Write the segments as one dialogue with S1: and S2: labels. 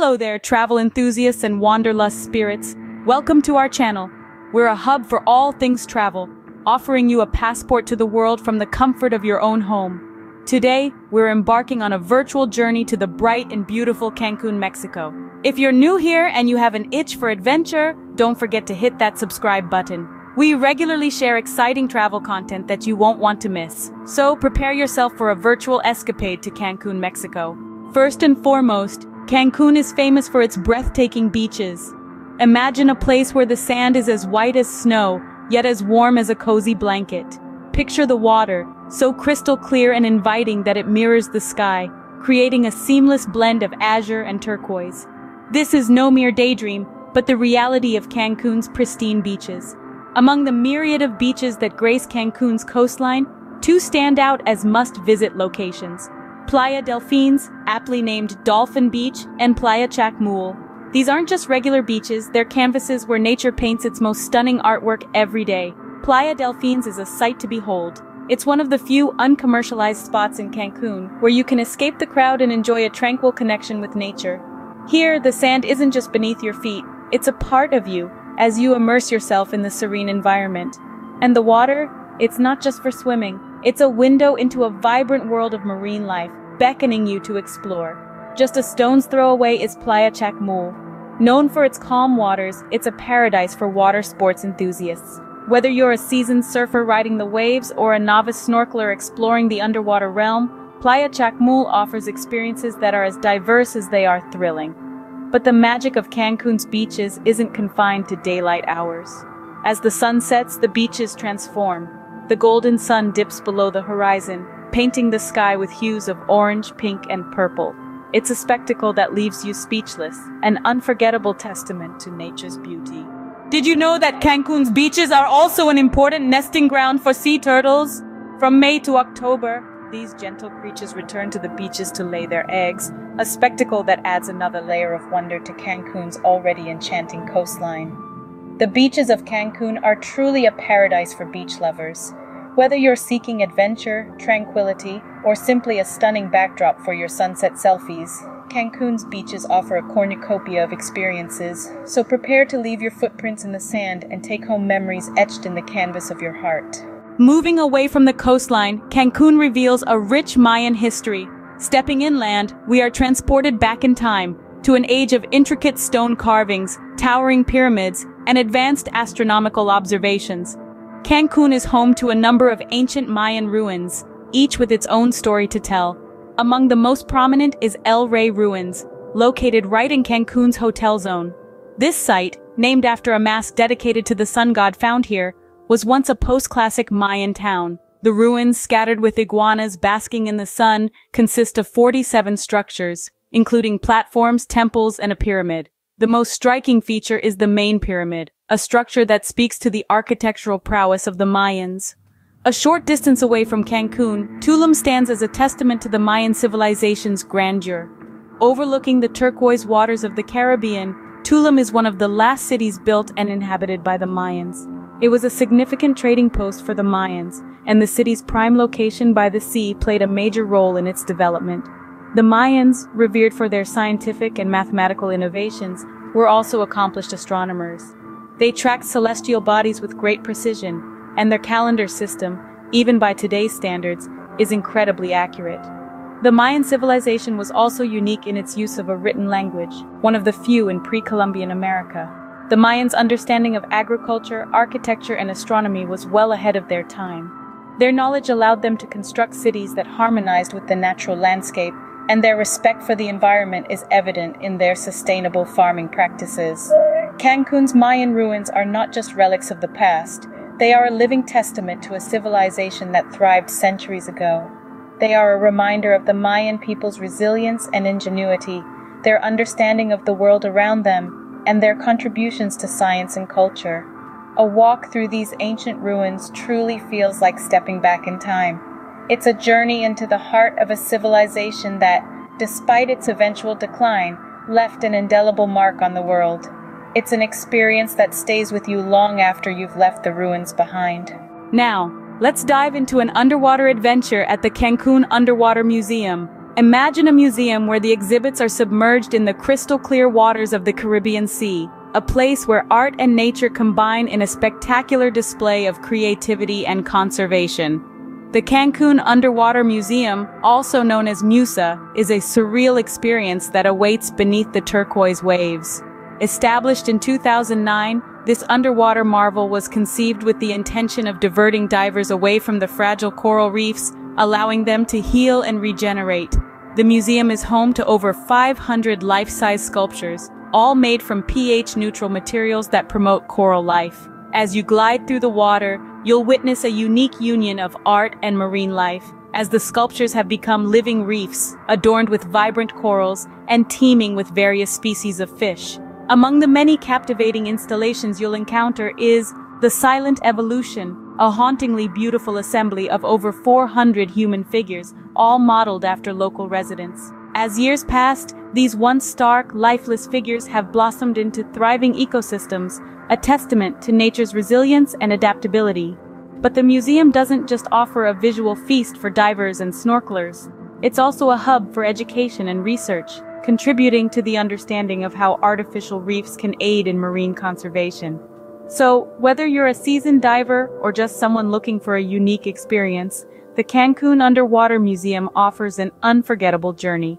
S1: Hello there, travel enthusiasts and wanderlust spirits. Welcome to our channel. We're a hub for all things travel, offering you a passport to the world from the comfort of your own home. Today, we're embarking on a virtual journey to the bright and beautiful Cancun, Mexico. If you're new here and you have an itch for adventure, don't forget to hit that subscribe button. We regularly share exciting travel content that you won't want to miss. So prepare yourself for a virtual escapade to Cancun, Mexico. First and foremost, Cancun is famous for its breathtaking beaches. Imagine a place where the sand is as white as snow, yet as warm as a cozy blanket. Picture the water, so crystal clear and inviting that it mirrors the sky, creating a seamless blend of azure and turquoise. This is no mere daydream, but the reality of Cancun's pristine beaches. Among the myriad of beaches that grace Cancun's coastline, two stand out as must-visit locations. Playa Delfines, aptly named Dolphin Beach, and Playa Chac Mool. These aren't just regular beaches, they're canvases where nature paints its most stunning artwork every day. Playa Delfines is a sight to behold. It's one of the few uncommercialized spots in Cancun where you can escape the crowd and enjoy a tranquil connection with nature. Here, the sand isn't just beneath your feet, it's a part of you, as you immerse yourself in the serene environment. And the water, it's not just for swimming. It's a window into a vibrant world of marine life, beckoning you to explore. Just a stone's throw away is Playa Chac Mool. Known for its calm waters, it's a paradise for water sports enthusiasts. Whether you're a seasoned surfer riding the waves or a novice snorkeler exploring the underwater realm, Playa Chac Mool offers experiences that are as diverse as they are thrilling. But the magic of Cancun's beaches isn't confined to daylight hours. As the sun sets, the beaches transform. The golden sun dips below the horizon, painting the sky with hues of orange, pink, and purple. It's a spectacle that leaves you speechless, an unforgettable testament to nature's beauty. Did you know that Cancun's beaches are also an important nesting ground for sea turtles? From May to October, these gentle creatures return to the beaches to lay their eggs, a spectacle that adds another layer of wonder to Cancun's already enchanting coastline. The beaches of Cancun are truly a paradise for beach lovers. Whether you're seeking adventure, tranquility, or simply a stunning backdrop for your sunset selfies, Cancun's beaches offer a cornucopia of experiences, so prepare to leave your footprints in the sand and take home memories etched in the canvas of your heart. Moving away from the coastline, Cancun reveals a rich Mayan history. Stepping inland, we are transported back in time to an age of intricate stone carvings, towering pyramids, and advanced astronomical observations. Cancun is home to a number of ancient Mayan ruins, each with its own story to tell. Among the most prominent is El Rey Ruins, located right in Cancun's hotel zone. This site, named after a mask dedicated to the sun god found here, was once a post-classic Mayan town. The ruins, scattered with iguanas basking in the sun, consist of 47 structures, including platforms, temples, and a pyramid. The most striking feature is the main pyramid, a structure that speaks to the architectural prowess of the Mayans. A short distance away from Cancun, Tulum stands as a testament to the Mayan civilization's grandeur. Overlooking the turquoise waters of the Caribbean, Tulum is one of the last cities built and inhabited by the Mayans. It was a significant trading post for the Mayans, and the city's prime location by the sea played a major role in its development. The Mayans, revered for their scientific and mathematical innovations, were also accomplished astronomers. They tracked celestial bodies with great precision, and their calendar system, even by today's standards, is incredibly accurate. The Mayan civilization was also unique in its use of a written language, one of the few in pre-Columbian America. The Mayans' understanding of agriculture, architecture, and astronomy was well ahead of their time. Their knowledge allowed them to construct cities that harmonized with the natural landscape, and their respect for the environment is evident in their sustainable farming practices. Cancun's Mayan ruins are not just relics of the past, they are a living testament to a civilization that thrived centuries ago. They are a reminder of the Mayan people's resilience and ingenuity, their understanding of the world around them, and their contributions to science and culture. A walk through these ancient ruins truly feels like stepping back in time. It's a journey into the heart of a civilization that, despite its eventual decline, left an indelible mark on the world. It's an experience that stays with you long after you've left the ruins behind. Now, let's dive into an underwater adventure at the Cancun Underwater Museum. Imagine a museum where the exhibits are submerged in the crystal clear waters of the Caribbean Sea, a place where art and nature combine in a spectacular display of creativity and conservation. The Cancun Underwater Museum, also known as MUSA, is a surreal experience that awaits beneath the turquoise waves. Established in 2009, this underwater marvel was conceived with the intention of diverting divers away from the fragile coral reefs, allowing them to heal and regenerate. The museum is home to over 500 life-size sculptures, all made from pH-neutral materials that promote coral life. As you glide through the water, you'll witness a unique union of art and marine life, as the sculptures have become living reefs, adorned with vibrant corals and teeming with various species of fish. Among the many captivating installations you'll encounter is The Silent Evolution, a hauntingly beautiful assembly of over 400 human figures, all modeled after local residents. As years passed, these once stark, lifeless figures have blossomed into thriving ecosystems, a testament to nature's resilience and adaptability. But the museum doesn't just offer a visual feast for divers and snorkelers. It's also a hub for education and research, contributing to the understanding of how artificial reefs can aid in marine conservation. So, whether you're a seasoned diver or just someone looking for a unique experience, the Cancun Underwater Museum offers an unforgettable journey.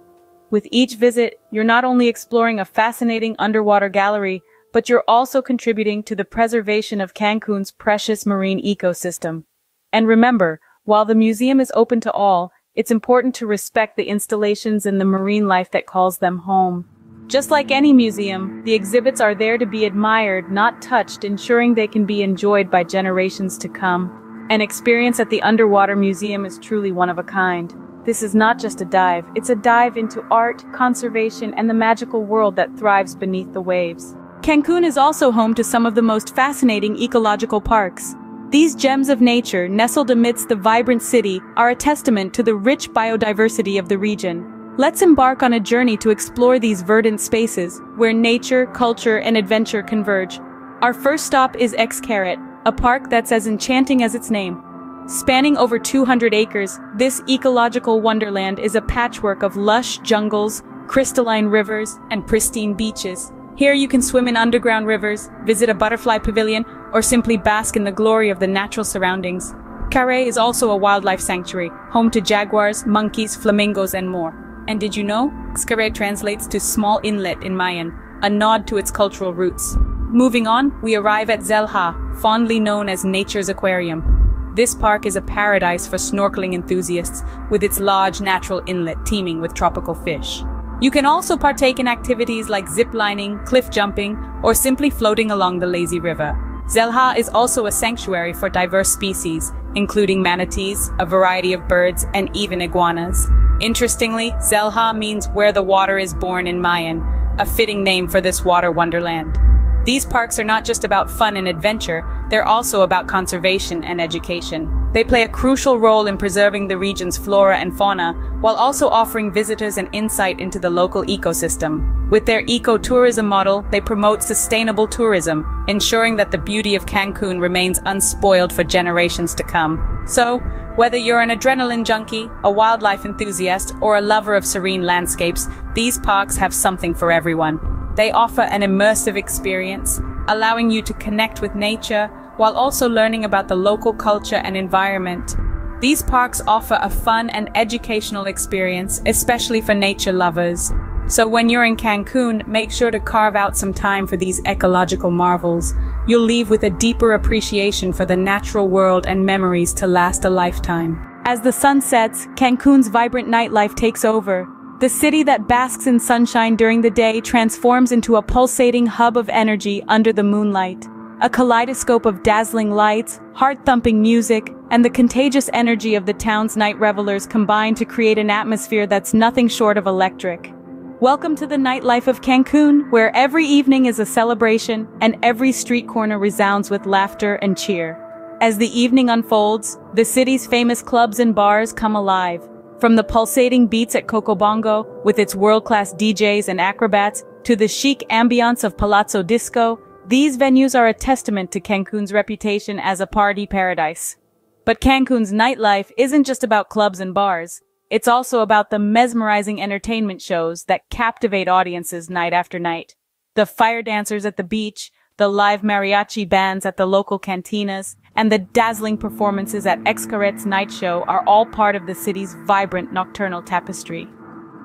S1: With each visit, you're not only exploring a fascinating underwater gallery, but you're also contributing to the preservation of Cancun's precious marine ecosystem. And remember, while the museum is open to all, it's important to respect the installations and the marine life that calls them home. Just like any museum, the exhibits are there to be admired, not touched, ensuring they can be enjoyed by generations to come. An experience at the Underwater Museum is truly one of a kind. This is not just a dive, it's a dive into art, conservation, and the magical world that thrives beneath the waves. Cancun is also home to some of the most fascinating ecological parks. These gems of nature, nestled amidst the vibrant city, are a testament to the rich biodiversity of the region. Let's embark on a journey to explore these verdant spaces, where nature, culture, and adventure converge. Our first stop is X Xcaret, a park that's as enchanting as its name. Spanning over 200 acres, this ecological wonderland is a patchwork of lush jungles, crystalline rivers, and pristine beaches. Here you can swim in underground rivers, visit a butterfly pavilion, or simply bask in the glory of the natural surroundings. Xcaret is also a wildlife sanctuary, home to jaguars, monkeys, flamingos, and more. And did you know? Xcaret translates to small inlet in Mayan, a nod to its cultural roots. Moving on, we arrive at Xel-Ha, fondly known as Nature's Aquarium. This park is a paradise for snorkeling enthusiasts, with its large natural inlet teeming with tropical fish. You can also partake in activities like ziplining, cliff jumping, or simply floating along the lazy river. Xel-Ha is also a sanctuary for diverse species, including manatees, a variety of birds, and even iguanas. Interestingly, Xel-Ha means where the water is born in Mayan, a fitting name for this water wonderland. These parks are not just about fun and adventure, they're also about conservation and education. They play a crucial role in preserving the region's flora and fauna, while also offering visitors an insight into the local ecosystem. With their ecotourism model, they promote sustainable tourism, ensuring that the beauty of Cancun remains unspoiled for generations to come. So, whether you're an adrenaline junkie, a wildlife enthusiast, or a lover of serene landscapes, these parks have something for everyone. They offer an immersive experience, allowing you to connect with nature, while also learning about the local culture and environment. These parks offer a fun and educational experience, especially for nature lovers. So when you're in Cancun, make sure to carve out some time for these ecological marvels. You'll leave with a deeper appreciation for the natural world and memories to last a lifetime. As the sun sets, Cancun's vibrant nightlife takes over. The city that basks in sunshine during the day transforms into a pulsating hub of energy under the moonlight. A kaleidoscope of dazzling lights, heart-thumping music, and the contagious energy of the town's night revelers combine to create an atmosphere that's nothing short of electric. Welcome to the nightlife of Cancun, where every evening is a celebration and every street corner resounds with laughter and cheer. As the evening unfolds, the city's famous clubs and bars come alive. From the pulsating beats at Coco Bongo, with its world-class DJs and acrobats, to the chic ambiance of Palazzo Disco, these venues are a testament to Cancun's reputation as a party paradise. But Cancun's nightlife isn't just about clubs and bars. it's also about the mesmerizing entertainment shows that captivate audiences night after night. The fire dancers at the beach, the live mariachi bands at the local cantinas, and the dazzling performances at Xcaret's night show are all part of the city's vibrant nocturnal tapestry.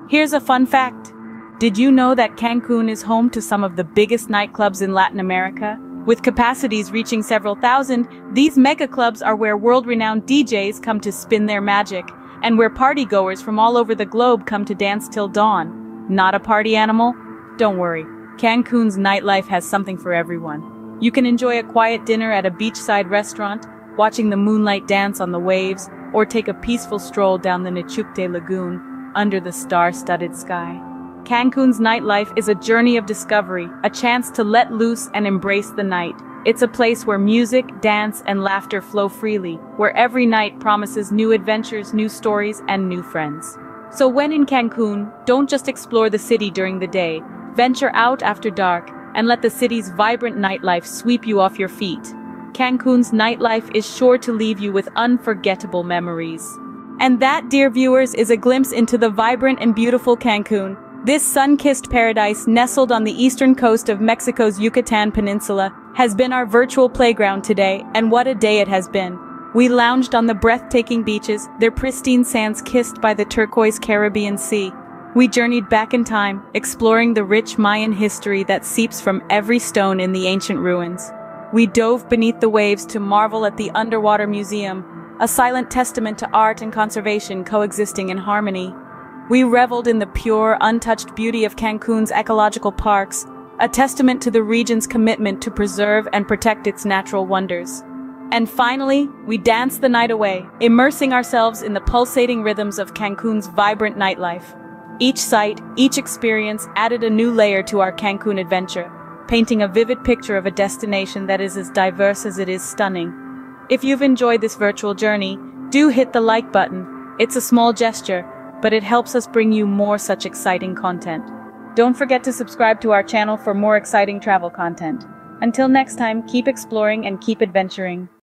S1: Here's a fun fact. Did you know that Cancun is home to some of the biggest nightclubs in Latin America? With capacities reaching several thousand, these mega clubs are where world-renowned DJs come to spin their magic, and where partygoers from all over the globe come to dance till dawn. Not a party animal? Don't worry. Cancun's nightlife has something for everyone. You can enjoy a quiet dinner at a beachside restaurant, watching the moonlight dance on the waves, or take a peaceful stroll down the Nichupte Lagoon under the star-studded sky. Cancun's nightlife is a journey of discovery, a chance to let loose and embrace the night. It's a place where music, dance, and laughter flow freely, where every night promises new adventures, new stories, and new friends. So when in Cancun, don't just explore the city during the day, venture out after dark, and let the city's vibrant nightlife sweep you off your feet. Cancun's nightlife is sure to leave you with unforgettable memories. And that, dear viewers, is a glimpse into the vibrant and beautiful Cancun, this sun-kissed paradise nestled on the eastern coast of Mexico's Yucatan Peninsula has been our virtual playground today, and what a day it has been. We lounged on the breathtaking beaches, their pristine sands kissed by the turquoise Caribbean Sea. We journeyed back in time, exploring the rich Mayan history that seeps from every stone in the ancient ruins. We dove beneath the waves to marvel at the underwater museum, a silent testament to art and conservation coexisting in harmony. We reveled in the pure, untouched beauty of Cancun's ecological parks, a testament to the region's commitment to preserve and protect its natural wonders. And finally, we danced the night away, immersing ourselves in the pulsating rhythms of Cancun's vibrant nightlife. Each sight, each experience added a new layer to our Cancun adventure, painting a vivid picture of a destination that is as diverse as it is stunning. If you've enjoyed this virtual journey, do hit the like button. It's a small gesture, but it helps us bring you more such exciting content. Don't forget to subscribe to our channel for more exciting travel content. Until next time, keep exploring and keep adventuring.